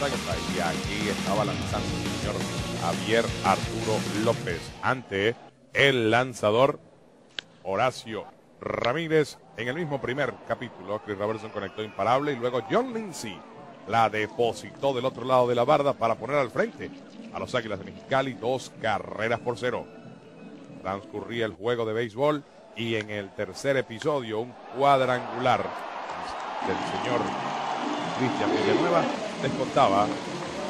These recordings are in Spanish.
Y aquí estaba lanzando el señor Javier Arturo López ante el lanzador Horacio Ramírez. En el mismo primer capítulo, Chris Robertson conectó imparable y luego John Lindsay la depositó del otro lado de la barda para poner al frente a los Águilas de Mexicali dos carreras por cero. Transcurría el juego de béisbol y en el tercer episodio un cuadrangular del señor Cristian Villanueva descontaba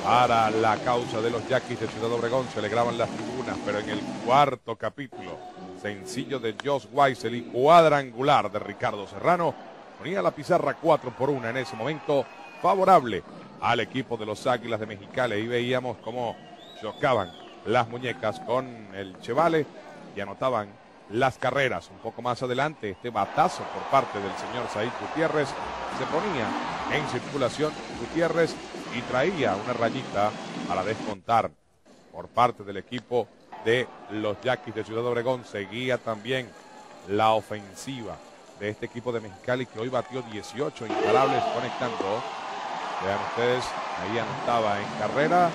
para la causa de los Yaquis de Ciudad Obregón. Se alegraban las tribunas, pero en el cuarto capítulo, sencillo de Josh Weissel y cuadrangular de Ricardo Serrano, ponía la pizarra 4 por 1 en ese momento favorable al equipo de los Águilas de Mexicali. Y veíamos cómo chocaban las muñecas con el Chevale y anotaban las carreras. Un poco más adelante, este batazo por parte del señor Said Gutiérrez se ponía en circulación Gutiérrez y traía una rayita para descontar por parte del equipo de los Yaquis de Ciudad Obregón. Seguía también la ofensiva de este equipo de Mexicali que hoy batió 18 imparables conectando. Vean ustedes, ahí anotaba en carrera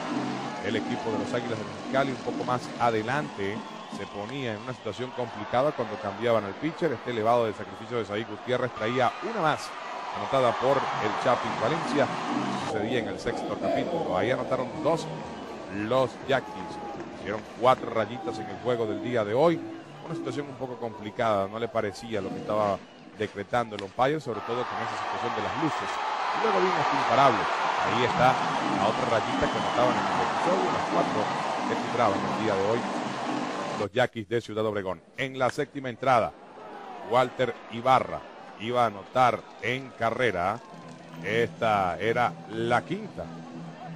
el equipo de los Águilas de Mexicali un poco más adelante se ponía en una situación complicada cuando cambiaban al pitcher. Este elevado de sacrificio de Saí Gutiérrez traía una más anotada por el Chapin Valencia. Sucedía en el sexto capítulo. Ahí anotaron dos los Yaquis. Hicieron cuatro rayitas en el juego del día de hoy. Una situación un poco complicada, no le parecía lo que estaba decretando el umpire, sobre todo con esa situación de las luces. Luego vino este imparable. Ahí está la otra rayita que anotaban en el episodio, las cuatro que tiraban el día de hoy los Yaquis de Ciudad Obregón. En la séptima entrada, Walter Ibarra iba a anotar en carrera. Esta era la quinta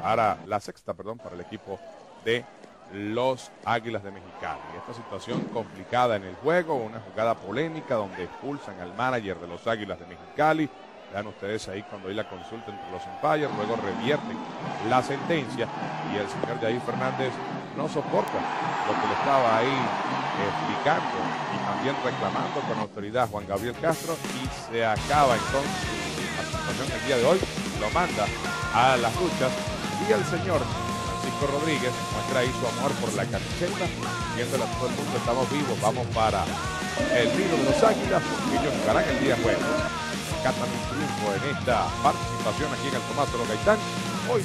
para la sexta, perdón, para el equipo de los Águilas de Mexicali. Esta situación complicada en el juego, una jugada polémica donde expulsan al manager de los Águilas de Mexicali. Vean ustedes ahí cuando hay la consulta entre los umpires, luego revierten la sentencia y el señor Jair Fernández no soporta lo que le estaba ahí explicando y también reclamando con autoridad Juan Gabriel Castro y se acaba entonces la situación el día de hoy, lo manda a las luchas y el señor Francisco Rodríguez muestra ahí su amor por la camiseta, diciéndole a todo el mundo estamos vivos, vamos para el vino de los águilas, ellos jugarán el día jueves. Catan un triunfo en esta participación aquí en el Tomás Gaitán. Hoy